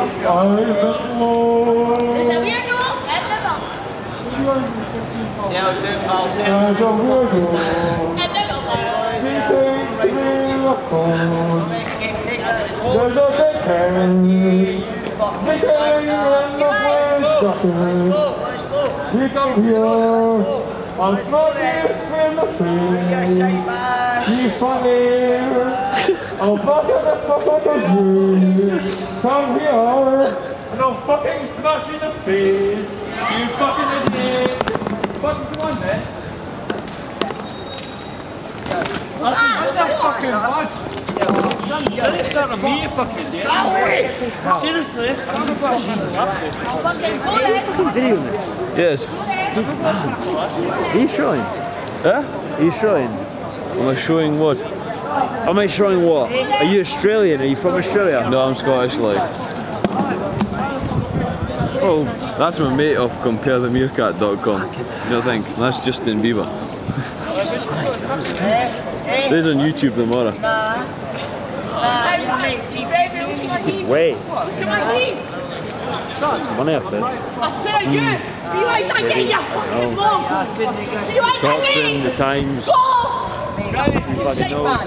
Let's go, let's go, let's go. You come here. I'm smoking in the Yeah, face. shake man. You funny. I'll fucking the fuck up of you. Come here. And I'll fucking smash you in the face. You fucking idiot. Fucking come on, man. That's that's fucking. Then it's starting to me, you fucking idiot. Seriously, I'm go Fucking video this. Yes. Are you showing? Huh? Are you showing? Am I showing what? Am I showing what? Are you Australian? Are you from Australia? No, I'm Scottish, like. Oh, that's my mate off comparethemeerkat.com. You don't think? That's Justin Bieber. There's on YouTube tomorrow. Wait. Money up there. Scotland, the Times. Fucking know.